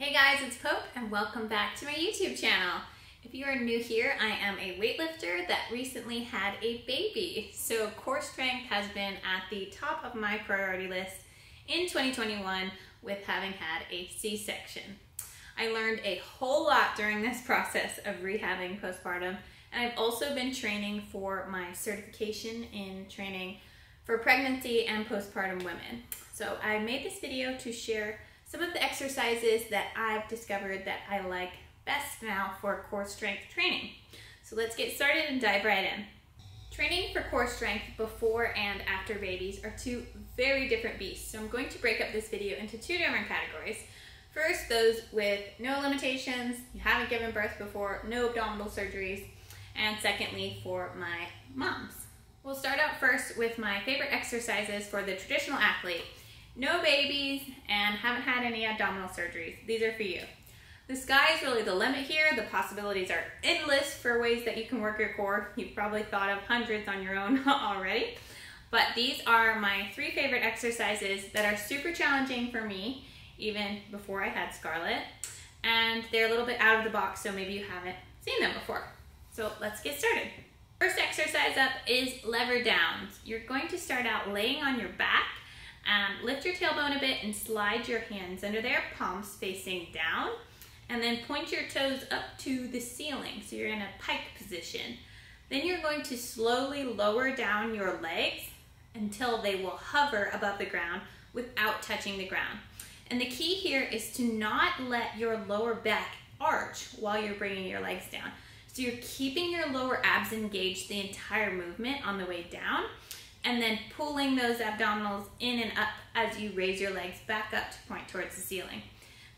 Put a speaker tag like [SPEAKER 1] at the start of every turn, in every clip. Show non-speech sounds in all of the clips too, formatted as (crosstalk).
[SPEAKER 1] Hey guys, it's Pope and welcome back to my YouTube channel. If you are new here, I am a weightlifter that recently had a baby. So core strength has been at the top of my priority list in 2021 with having had a C-section. I learned a whole lot during this (laughs) process of rehabbing postpartum and I've also been training for my certification in training for pregnancy and postpartum women. So I made this video to share some of the exercises that I've discovered that I like best now for core strength training. So let's get started and dive right in. Training for core strength before and after babies are two very different beasts. So I'm going to break up this video into two different categories. First, those with no limitations, you haven't given birth before, no abdominal surgeries, and secondly, for my moms. We'll start out first with my favorite exercises for the traditional athlete no babies, and haven't had any abdominal surgeries. These are for you. The sky is really the limit here. The possibilities are endless for ways that you can work your core. You've probably thought of hundreds on your own (laughs) already. But these are my three favorite exercises that are super challenging for me, even before I had Scarlett. And they're a little bit out of the box, so maybe you haven't seen them before. So let's get started. First exercise up is lever downs. You're going to start out laying on your back um, lift your tailbone a bit and slide your hands under there, palms facing down. And then point your toes up to the ceiling. So you're in a pike position. Then you're going to slowly lower down your legs until they will hover above the ground without touching the ground. And the key here is to not let your lower back arch while you're bringing your legs down. So you're keeping your lower abs engaged the entire movement on the way down and then pulling those abdominals in and up as you raise your legs back up to point towards the ceiling.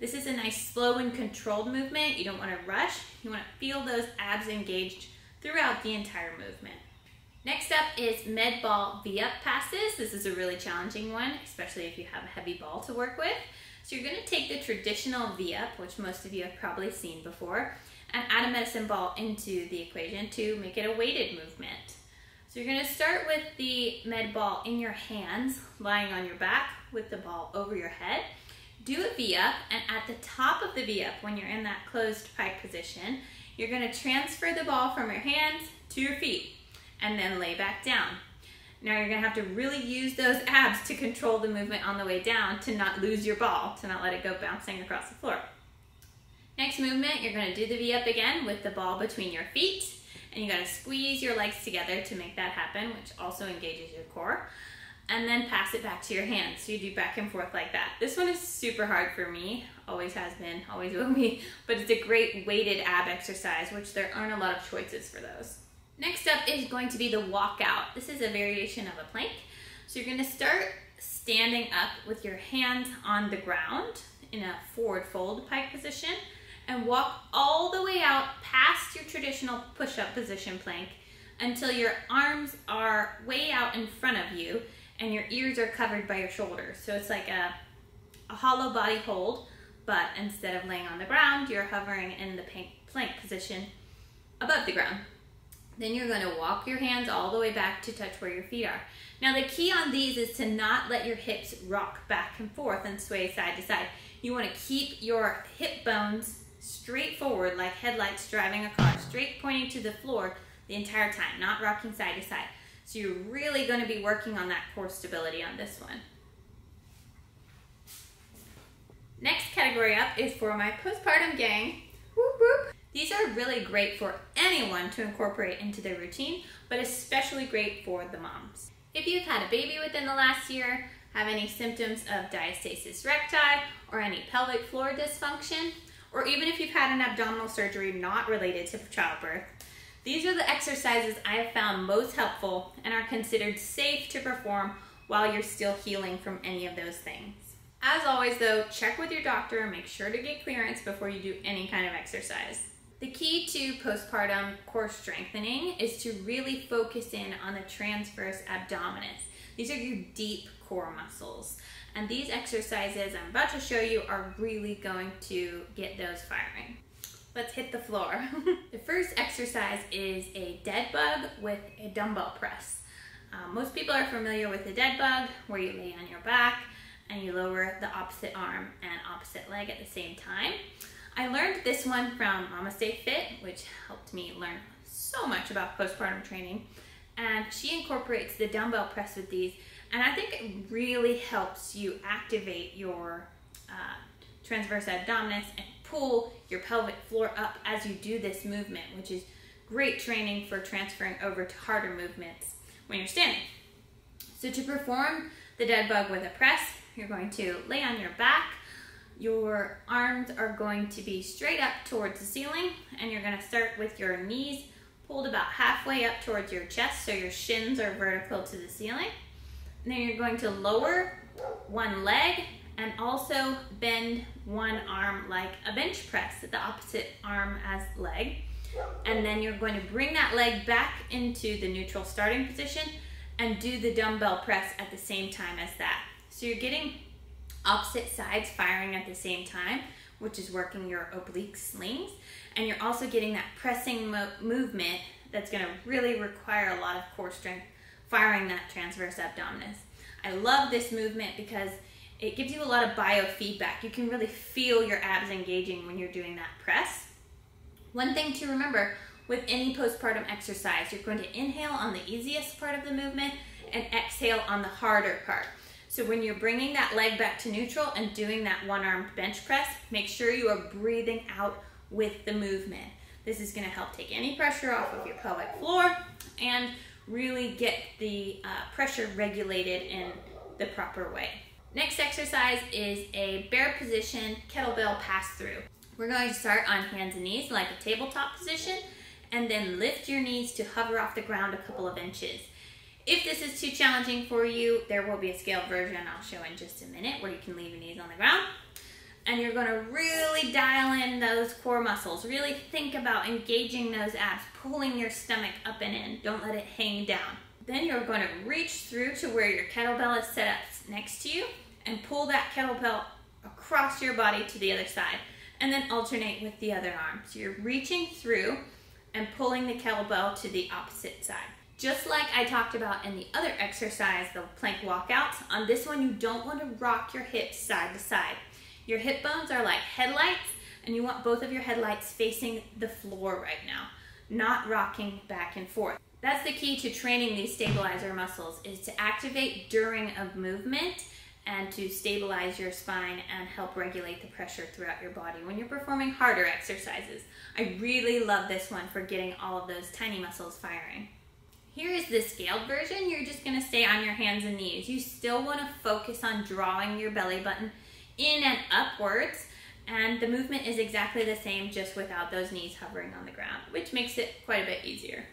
[SPEAKER 1] This is a nice slow and controlled movement. You don't want to rush. You want to feel those abs engaged throughout the entire movement. Next up is med ball V-up passes. This is a really challenging one, especially if you have a heavy ball to work with. So you're gonna take the traditional V-up, which most of you have probably seen before, and add a medicine ball into the equation to make it a weighted movement. So you're gonna start with the med ball in your hands, lying on your back with the ball over your head. Do a V-up, and at the top of the V-up, when you're in that closed pike position, you're gonna transfer the ball from your hands to your feet, and then lay back down. Now you're gonna have to really use those abs to control the movement on the way down to not lose your ball, to not let it go bouncing across the floor. Next movement, you're gonna do the V-up again with the ball between your feet, and you gotta squeeze your legs together to make that happen, which also engages your core. And then pass it back to your hands. So you do back and forth like that. This one is super hard for me, always has been, always will be, but it's a great weighted ab exercise, which there aren't a lot of choices for those. Next up is going to be the walkout. This is a variation of a plank. So you're gonna start standing up with your hands on the ground in a forward fold pike position and walk all the way out past your traditional push-up position plank until your arms are way out in front of you and your ears are covered by your shoulders. So it's like a, a hollow body hold, but instead of laying on the ground, you're hovering in the plank position above the ground. Then you're gonna walk your hands all the way back to touch where your feet are. Now the key on these is to not let your hips rock back and forth and sway side to side. You wanna keep your hip bones straight forward like headlights driving a car, straight pointing to the floor the entire time, not rocking side to side. So you're really going to be working on that core stability on this one. Next category up is for my postpartum gang. Whoop, whoop. These are really great for anyone to incorporate into their routine, but especially great for the moms. If you've had a baby within the last year, have any symptoms of diastasis recti, or any pelvic floor dysfunction, or even if you've had an abdominal surgery not related to childbirth, these are the exercises I have found most helpful and are considered safe to perform while you're still healing from any of those things. As always though, check with your doctor and make sure to get clearance before you do any kind of exercise. The key to postpartum core strengthening is to really focus in on the transverse abdominis. These are your deep core muscles. And these exercises I'm about to show you are really going to get those firing. Let's hit the floor. (laughs) the first exercise is a dead bug with a dumbbell press. Um, most people are familiar with a dead bug where you lay on your back and you lower the opposite arm and opposite leg at the same time. I learned this one from Mama Stay Fit, which helped me learn so much about postpartum training. And she incorporates the dumbbell press with these, and I think it really helps you activate your uh, transverse abdominis and pull your pelvic floor up as you do this movement, which is great training for transferring over to harder movements when you're standing. So to perform the dead bug with a press, you're going to lay on your back, your arms are going to be straight up towards the ceiling, and you're gonna start with your knees pulled about halfway up towards your chest so your shins are vertical to the ceiling. And then you're going to lower one leg and also bend one arm like a bench press, the opposite arm as leg. And then you're going to bring that leg back into the neutral starting position and do the dumbbell press at the same time as that. So you're getting opposite sides firing at the same time, which is working your oblique slings. And you're also getting that pressing mo movement that's gonna really require a lot of core strength firing that transverse abdominis. I love this movement because it gives you a lot of biofeedback. You can really feel your abs engaging when you're doing that press. One thing to remember with any postpartum exercise, you're going to inhale on the easiest part of the movement and exhale on the harder part. So when you're bringing that leg back to neutral and doing that one-armed bench press, make sure you are breathing out with the movement. This is gonna help take any pressure off of your pelvic floor and really get the uh, pressure regulated in the proper way. Next exercise is a bear position kettlebell pass through. We're going to start on hands and knees like a tabletop position and then lift your knees to hover off the ground a couple of inches. If this is too challenging for you, there will be a scaled version I'll show in just a minute where you can leave your knees on the ground. And you're gonna really dial in those core muscles. Really think about engaging those abs, pulling your stomach up and in. Don't let it hang down. Then you're gonna reach through to where your kettlebell is set up next to you and pull that kettlebell across your body to the other side and then alternate with the other arm. So you're reaching through and pulling the kettlebell to the opposite side. Just like I talked about in the other exercise, the plank walkouts, on this one you don't want to rock your hips side to side. Your hip bones are like headlights and you want both of your headlights facing the floor right now, not rocking back and forth. That's the key to training these stabilizer muscles is to activate during a movement and to stabilize your spine and help regulate the pressure throughout your body when you're performing harder exercises. I really love this one for getting all of those tiny muscles firing. Here is the scaled version. You're just gonna stay on your hands and knees. You still wanna focus on drawing your belly button in and upwards and the movement is exactly the same just without those knees hovering on the ground, which makes it quite a bit easier.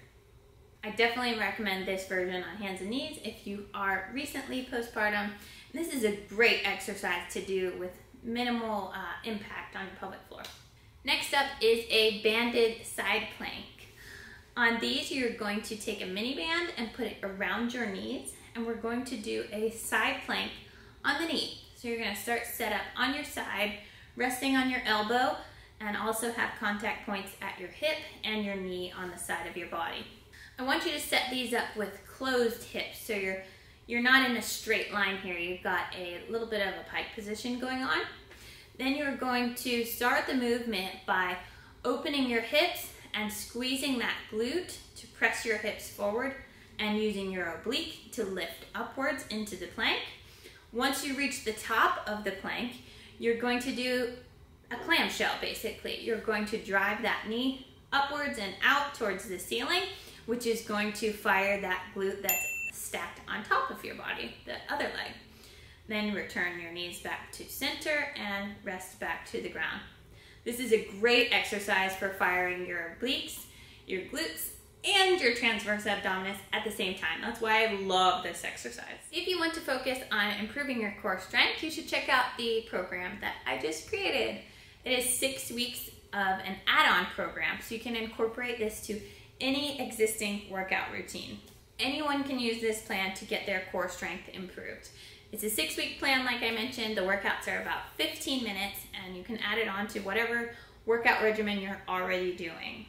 [SPEAKER 1] I definitely recommend this version on hands and knees if you are recently postpartum. This is a great exercise to do with minimal uh, impact on your pelvic floor. Next up is a banded side plank. On these, you're going to take a mini band and put it around your knees, and we're going to do a side plank on the knee. So you're gonna start set up on your side, resting on your elbow, and also have contact points at your hip and your knee on the side of your body. I want you to set these up with closed hips, so you're you're not in a straight line here. You've got a little bit of a pike position going on. Then you're going to start the movement by opening your hips and squeezing that glute to press your hips forward and using your oblique to lift upwards into the plank. Once you reach the top of the plank, you're going to do a clamshell basically. You're going to drive that knee upwards and out towards the ceiling, which is going to fire that glute that's stacked on top of your body, the other leg. Then return your knees back to center and rest back to the ground. This is a great exercise for firing your obliques, your glutes, and your transverse abdominis at the same time. That's why I love this exercise. If you want to focus on improving your core strength, you should check out the program that I just created. It is six weeks of an add-on program, so you can incorporate this to any existing workout routine. Anyone can use this plan to get their core strength improved. It's a six week plan, like I mentioned. The workouts are about 15 minutes, and you can add it on to whatever workout regimen you're already doing.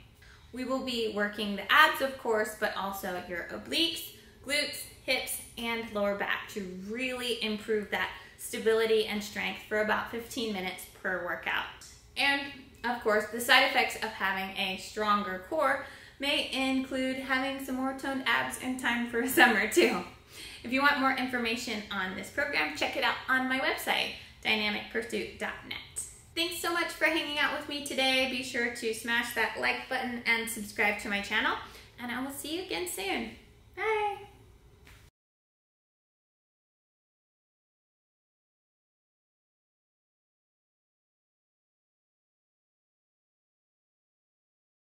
[SPEAKER 1] We will be working the abs, of course, but also your obliques, glutes, hips, and lower back to really improve that stability and strength for about 15 minutes per workout. And of course, the side effects of having a stronger core may include having some more toned abs in time for (laughs) summer too. If you want more information on this program, check it out on my website, dynamicpursuit.net. Thanks so much for hanging out with me today. Be sure to smash that like button and subscribe to my channel, and I will see you again soon. Bye!